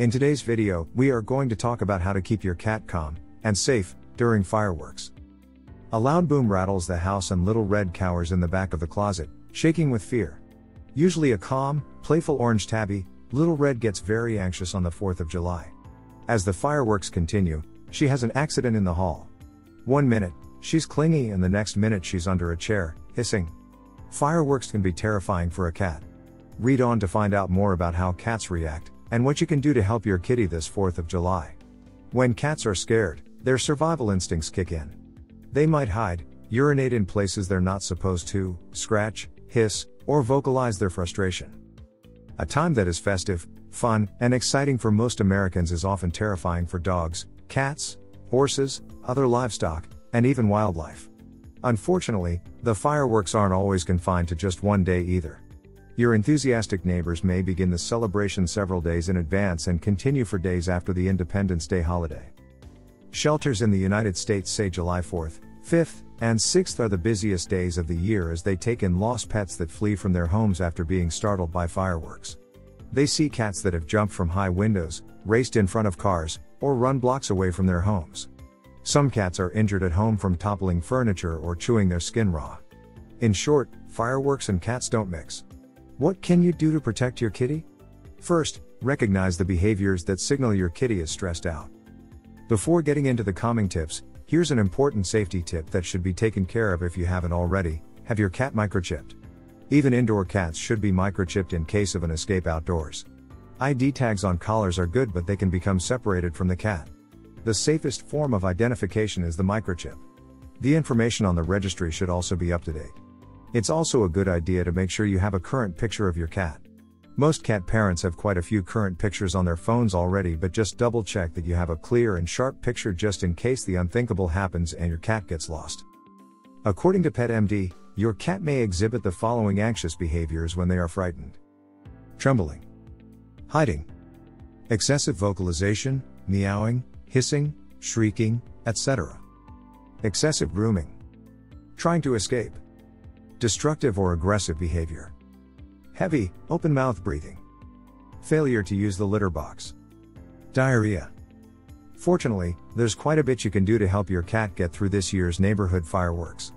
In today's video, we are going to talk about how to keep your cat calm and safe during fireworks. A loud boom rattles the house and Little Red cowers in the back of the closet, shaking with fear. Usually a calm, playful orange tabby, Little Red gets very anxious on the 4th of July. As the fireworks continue, she has an accident in the hall. One minute, she's clingy and the next minute she's under a chair, hissing. Fireworks can be terrifying for a cat. Read on to find out more about how cats react and what you can do to help your kitty this 4th of July. When cats are scared, their survival instincts kick in. They might hide, urinate in places they're not supposed to, scratch, hiss, or vocalize their frustration. A time that is festive, fun, and exciting for most Americans is often terrifying for dogs, cats, horses, other livestock, and even wildlife. Unfortunately, the fireworks aren't always confined to just one day either. Your enthusiastic neighbors may begin the celebration several days in advance and continue for days after the Independence Day holiday. Shelters in the United States say July 4th, 5th, and 6th are the busiest days of the year as they take in lost pets that flee from their homes after being startled by fireworks. They see cats that have jumped from high windows, raced in front of cars, or run blocks away from their homes. Some cats are injured at home from toppling furniture or chewing their skin raw. In short, fireworks and cats don't mix. What can you do to protect your kitty? First, recognize the behaviors that signal your kitty is stressed out. Before getting into the calming tips, here's an important safety tip that should be taken care of if you haven't already have your cat microchipped. Even indoor cats should be microchipped in case of an escape outdoors. ID tags on collars are good, but they can become separated from the cat. The safest form of identification is the microchip. The information on the registry should also be up to date. It's also a good idea to make sure you have a current picture of your cat. Most cat parents have quite a few current pictures on their phones already, but just double check that you have a clear and sharp picture just in case the unthinkable happens and your cat gets lost. According to PetMD, your cat may exhibit the following anxious behaviors when they are frightened trembling, hiding, excessive vocalization, meowing, hissing, shrieking, etc., excessive grooming, trying to escape destructive or aggressive behavior, heavy, open mouth breathing, failure to use the litter box, diarrhea. Fortunately, there's quite a bit you can do to help your cat get through this year's neighborhood fireworks.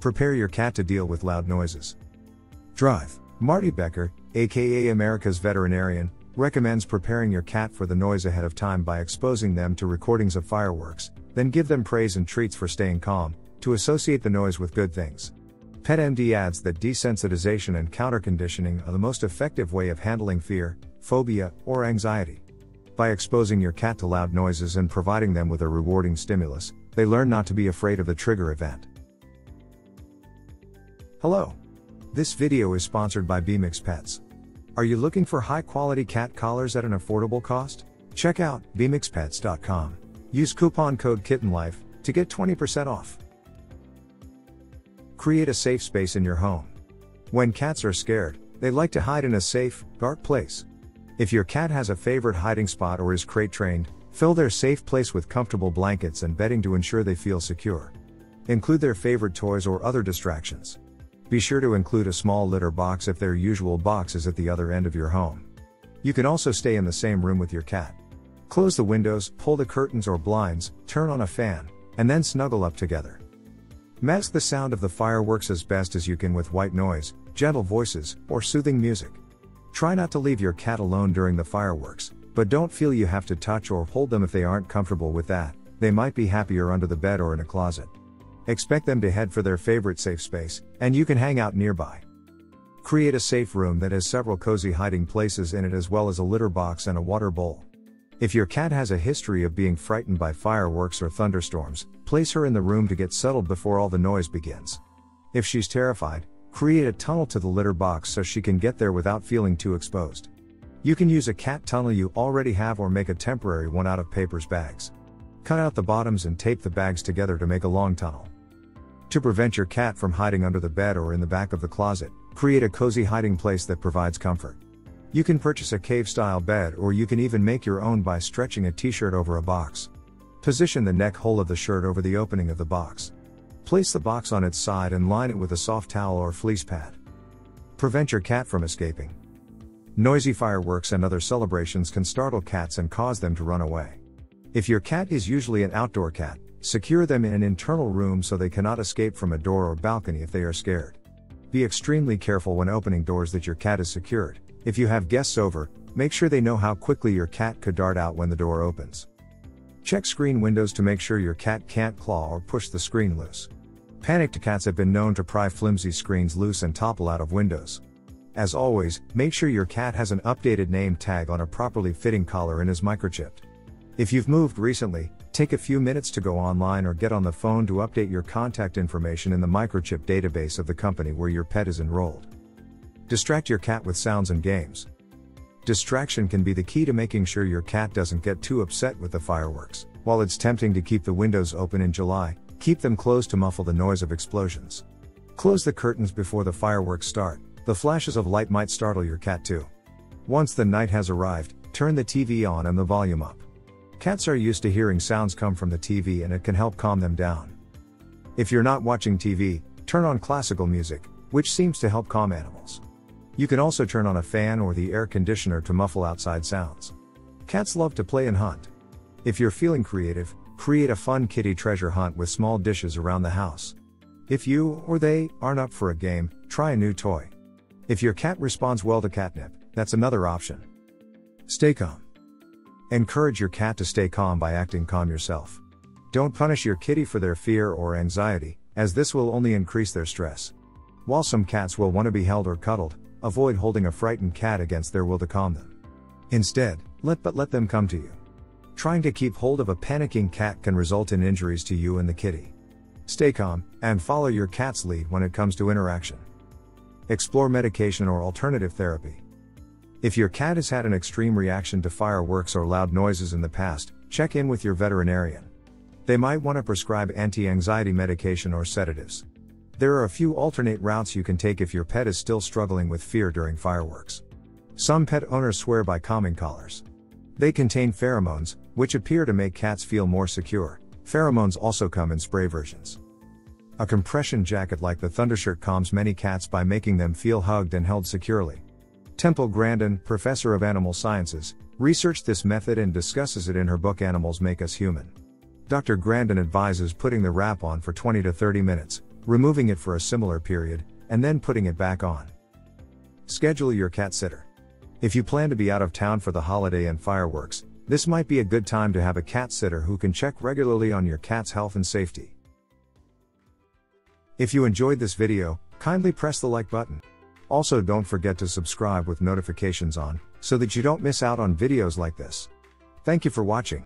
Prepare your cat to deal with loud noises. Drive. Marty Becker, aka America's veterinarian, recommends preparing your cat for the noise ahead of time by exposing them to recordings of fireworks, then give them praise and treats for staying calm, to associate the noise with good things. PetMD adds that desensitization and counterconditioning are the most effective way of handling fear, phobia, or anxiety. By exposing your cat to loud noises and providing them with a rewarding stimulus, they learn not to be afraid of the trigger event. Hello. This video is sponsored by Bemix Pets. Are you looking for high quality cat collars at an affordable cost? Check out bemixpets.com. Use coupon code KittenLife to get 20% off. Create a safe space in your home. When cats are scared, they like to hide in a safe, dark place. If your cat has a favorite hiding spot or is crate trained, fill their safe place with comfortable blankets and bedding to ensure they feel secure. Include their favorite toys or other distractions. Be sure to include a small litter box if their usual box is at the other end of your home. You can also stay in the same room with your cat. Close the windows, pull the curtains or blinds, turn on a fan, and then snuggle up together. Mask the sound of the fireworks as best as you can with white noise, gentle voices, or soothing music. Try not to leave your cat alone during the fireworks, but don't feel you have to touch or hold them if they aren't comfortable with that, they might be happier under the bed or in a closet. Expect them to head for their favorite safe space, and you can hang out nearby. Create a safe room that has several cozy hiding places in it as well as a litter box and a water bowl. If your cat has a history of being frightened by fireworks or thunderstorms, place her in the room to get settled before all the noise begins. If she's terrified, create a tunnel to the litter box so she can get there without feeling too exposed. You can use a cat tunnel you already have or make a temporary one out of paper's bags. Cut out the bottoms and tape the bags together to make a long tunnel. To prevent your cat from hiding under the bed or in the back of the closet, create a cozy hiding place that provides comfort. You can purchase a cave style bed or you can even make your own by stretching a t shirt over a box. Position the neck hole of the shirt over the opening of the box. Place the box on its side and line it with a soft towel or fleece pad. Prevent your cat from escaping. Noisy fireworks and other celebrations can startle cats and cause them to run away. If your cat is usually an outdoor cat, secure them in an internal room so they cannot escape from a door or balcony if they are scared. Be extremely careful when opening doors that your cat is secured. If you have guests over, make sure they know how quickly your cat could dart out when the door opens. Check screen windows to make sure your cat can't claw or push the screen loose. Panicked cats have been known to pry flimsy screens loose and topple out of windows. As always, make sure your cat has an updated name tag on a properly fitting collar and is microchipped. If you've moved recently, take a few minutes to go online or get on the phone to update your contact information in the microchip database of the company where your pet is enrolled. Distract your cat with sounds and games. Distraction can be the key to making sure your cat doesn't get too upset with the fireworks. While it's tempting to keep the windows open in July, keep them closed to muffle the noise of explosions. Close the curtains before the fireworks start. The flashes of light might startle your cat too. Once the night has arrived, turn the TV on and the volume up. Cats are used to hearing sounds come from the TV and it can help calm them down. If you're not watching TV, turn on classical music, which seems to help calm animals. You can also turn on a fan or the air conditioner to muffle outside sounds. Cats love to play and hunt. If you're feeling creative, create a fun kitty treasure hunt with small dishes around the house. If you, or they, aren't up for a game, try a new toy. If your cat responds well to catnip, that's another option. Stay calm. Encourage your cat to stay calm by acting calm yourself. Don't punish your kitty for their fear or anxiety, as this will only increase their stress. While some cats will want to be held or cuddled, avoid holding a frightened cat against their will to calm them. Instead, let but let them come to you. Trying to keep hold of a panicking cat can result in injuries to you and the kitty. Stay calm, and follow your cat's lead when it comes to interaction. Explore medication or alternative therapy. If your cat has had an extreme reaction to fireworks or loud noises in the past, check in with your veterinarian. They might want to prescribe anti anxiety medication or sedatives. There are a few alternate routes you can take if your pet is still struggling with fear during fireworks. Some pet owners swear by calming collars. They contain pheromones, which appear to make cats feel more secure. Pheromones also come in spray versions. A compression jacket like the Thundershirt calms many cats by making them feel hugged and held securely. Temple Grandin, professor of animal sciences, researched this method and discusses it in her book Animals Make Us Human. Dr. Grandin advises putting the wrap on for 20 to 30 minutes, removing it for a similar period, and then putting it back on. Schedule your cat sitter. If you plan to be out of town for the holiday and fireworks, this might be a good time to have a cat sitter who can check regularly on your cat's health and safety. If you enjoyed this video, kindly press the like button. Also don't forget to subscribe with notifications on, so that you don't miss out on videos like this. Thank you for watching.